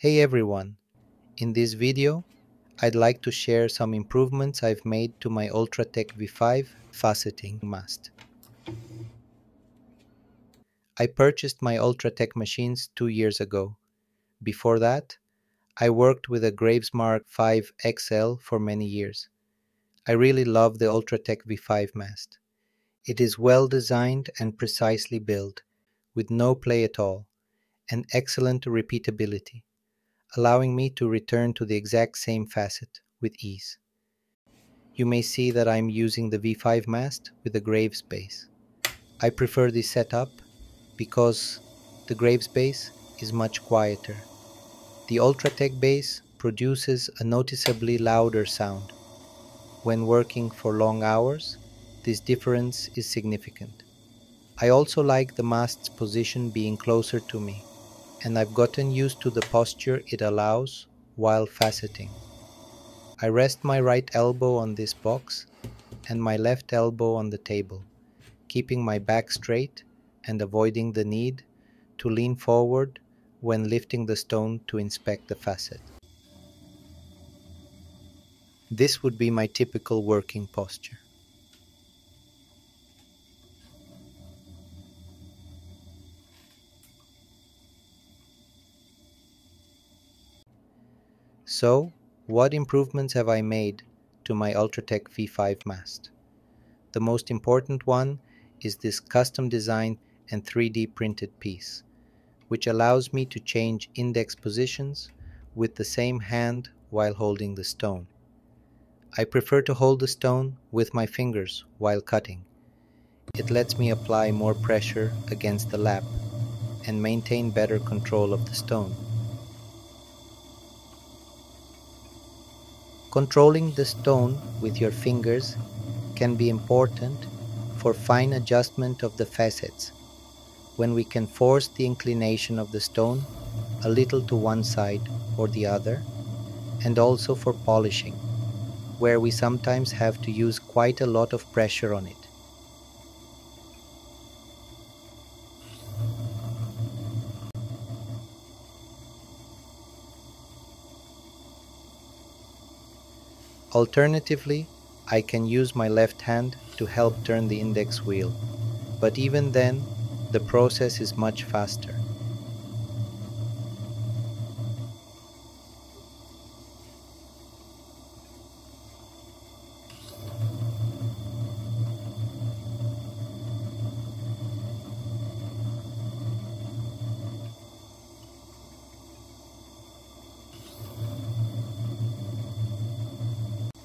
Hey everyone! In this video, I'd like to share some improvements I've made to my Ultratec V5 faceting mast. I purchased my Ultratec machines two years ago. Before that, I worked with a Graves Mark 5 XL for many years. I really love the Ultratec V5 mast. It is well designed and precisely built, with no play at all, and excellent repeatability, allowing me to return to the exact same facet with ease. You may see that I'm using the V5 mast with the Graves base. I prefer this setup because the Graves base is much quieter. The Ultratec base produces a noticeably louder sound. When working for long hours, this difference is significant. I also like the mast's position being closer to me, and I've gotten used to the posture it allows while faceting. I rest my right elbow on this box and my left elbow on the table, keeping my back straight and avoiding the need to lean forward when lifting the stone to inspect the facet. This would be my typical working posture. So, what improvements have I made to my Ultratec V5 mast? The most important one is this custom designed and 3D printed piece, which allows me to change index positions with the same hand while holding the stone. I prefer to hold the stone with my fingers while cutting. It lets me apply more pressure against the lap and maintain better control of the stone. Controlling the stone with your fingers can be important for fine adjustment of the facets when we can force the inclination of the stone a little to one side or the other and also for polishing where we sometimes have to use quite a lot of pressure on it. Alternatively, I can use my left hand to help turn the index wheel, but even then, the process is much faster.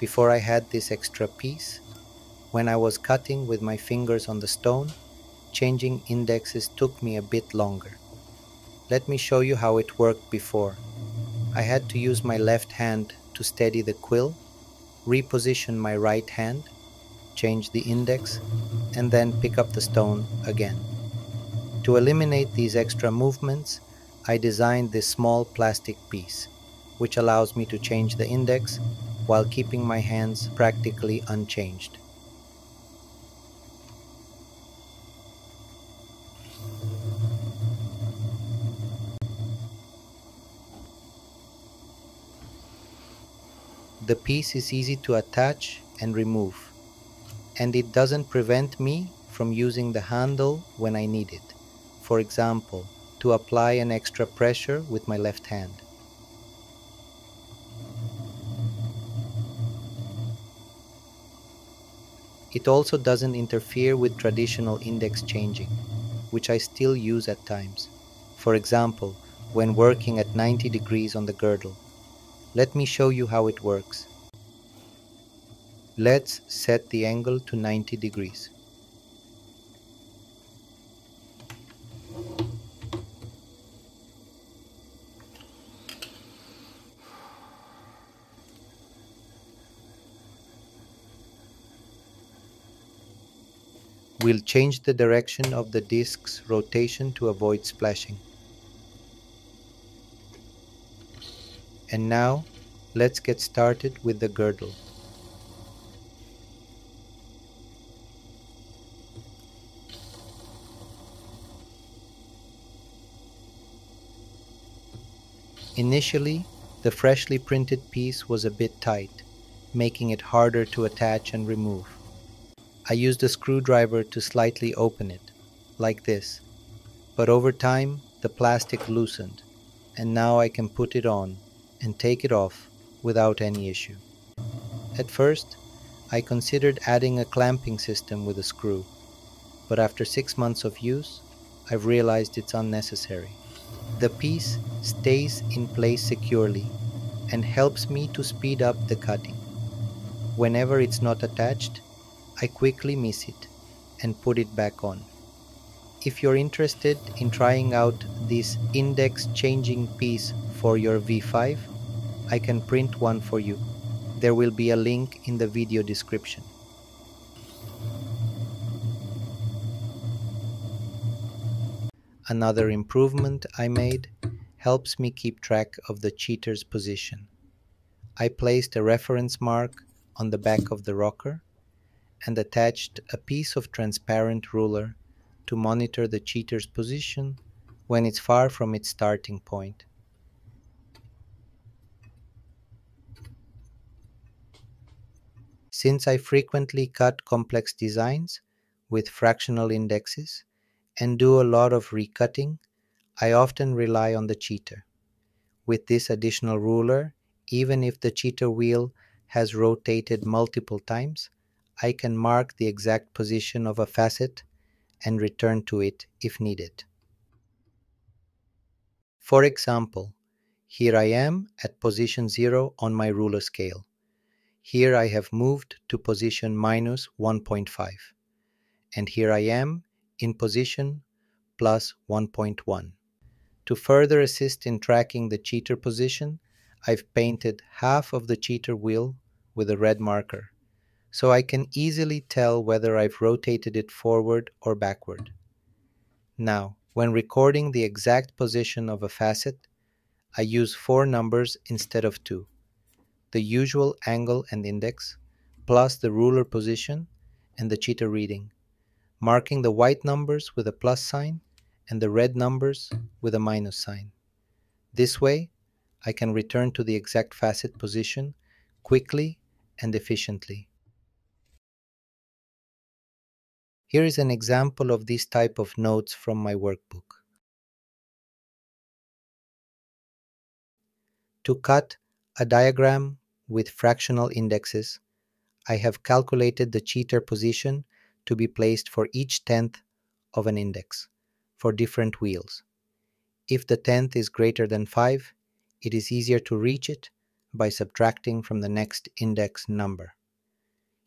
Before I had this extra piece, when I was cutting with my fingers on the stone, changing indexes took me a bit longer. Let me show you how it worked before. I had to use my left hand to steady the quill, reposition my right hand, change the index, and then pick up the stone again. To eliminate these extra movements, I designed this small plastic piece, which allows me to change the index while keeping my hands practically unchanged. The piece is easy to attach and remove, and it doesn't prevent me from using the handle when I need it, for example, to apply an extra pressure with my left hand. It also doesn't interfere with traditional index changing, which I still use at times. For example, when working at 90 degrees on the girdle. Let me show you how it works. Let's set the angle to 90 degrees. We'll change the direction of the disc's rotation to avoid splashing. And now, let's get started with the girdle. Initially, the freshly printed piece was a bit tight, making it harder to attach and remove. I used a screwdriver to slightly open it, like this, but over time the plastic loosened, and now I can put it on and take it off without any issue. At first, I considered adding a clamping system with a screw, but after six months of use, I've realized it's unnecessary. The piece stays in place securely and helps me to speed up the cutting. Whenever it's not attached, I quickly miss it and put it back on. If you're interested in trying out this index changing piece for your V5, I can print one for you. There will be a link in the video description. Another improvement I made helps me keep track of the cheater's position. I placed a reference mark on the back of the rocker and attached a piece of transparent ruler to monitor the cheater's position when it's far from its starting point. Since I frequently cut complex designs with fractional indexes and do a lot of recutting, I often rely on the cheater. With this additional ruler, even if the cheater wheel has rotated multiple times, I can mark the exact position of a facet and return to it if needed. For example, here I am at position 0 on my ruler scale. Here I have moved to position minus 1.5. And here I am in position plus 1.1. To further assist in tracking the cheater position, I've painted half of the cheater wheel with a red marker, so I can easily tell whether I've rotated it forward or backward. Now, when recording the exact position of a facet, I use four numbers instead of two the usual angle and index, plus the ruler position and the cheater reading, marking the white numbers with a plus sign and the red numbers with a minus sign. This way, I can return to the exact facet position quickly and efficiently. Here is an example of this type of notes from my workbook. To cut a diagram with fractional indexes, I have calculated the cheater position to be placed for each tenth of an index for different wheels. If the tenth is greater than 5, it is easier to reach it by subtracting from the next index number.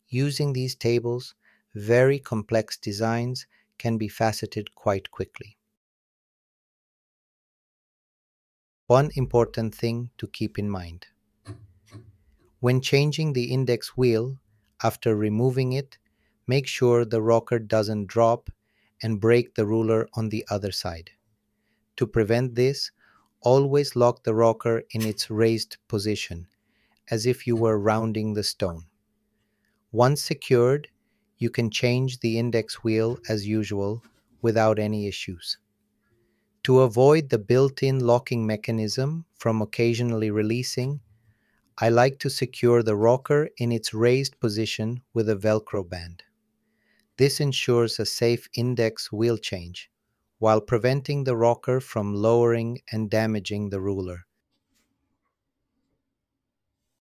Using these tables, very complex designs can be faceted quite quickly. One important thing to keep in mind. When changing the index wheel, after removing it, make sure the rocker doesn't drop and break the ruler on the other side. To prevent this, always lock the rocker in its raised position, as if you were rounding the stone. Once secured, you can change the index wheel as usual without any issues. To avoid the built-in locking mechanism from occasionally releasing, I like to secure the rocker in its raised position with a Velcro band. This ensures a safe index wheel change, while preventing the rocker from lowering and damaging the ruler.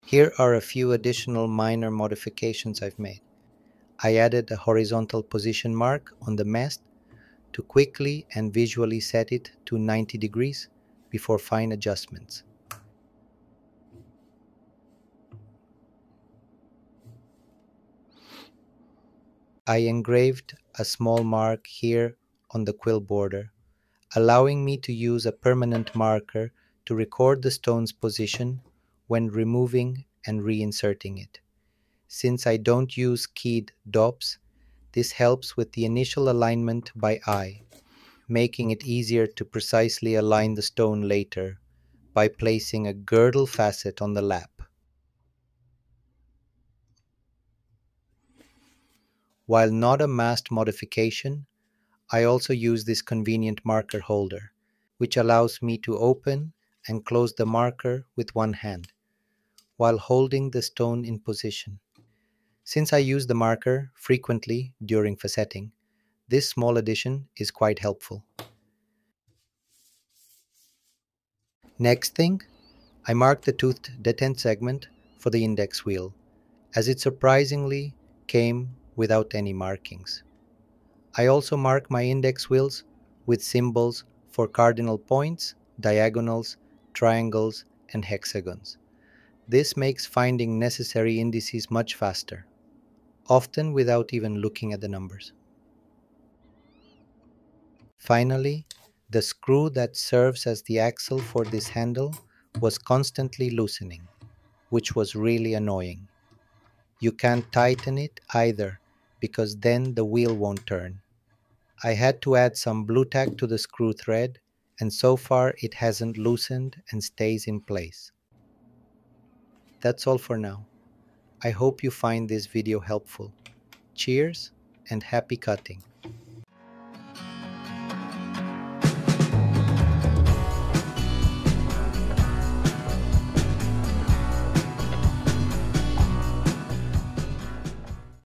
Here are a few additional minor modifications I've made. I added a horizontal position mark on the mast to quickly and visually set it to 90 degrees before fine adjustments. I engraved a small mark here on the quill border, allowing me to use a permanent marker to record the stone's position when removing and reinserting it. Since I don't use keyed dops, this helps with the initial alignment by eye, making it easier to precisely align the stone later by placing a girdle facet on the lap. While not a mast modification, I also use this convenient marker holder, which allows me to open and close the marker with one hand, while holding the stone in position. Since I use the marker frequently during facetting, this small addition is quite helpful. Next thing, I mark the toothed detent segment for the index wheel, as it surprisingly came without any markings. I also mark my index wheels with symbols for cardinal points, diagonals, triangles, and hexagons. This makes finding necessary indices much faster, often without even looking at the numbers. Finally, the screw that serves as the axle for this handle was constantly loosening, which was really annoying. You can't tighten it either because then the wheel won't turn. I had to add some Blu Tack to the screw thread and so far it hasn't loosened and stays in place. That's all for now. I hope you find this video helpful. Cheers and happy cutting!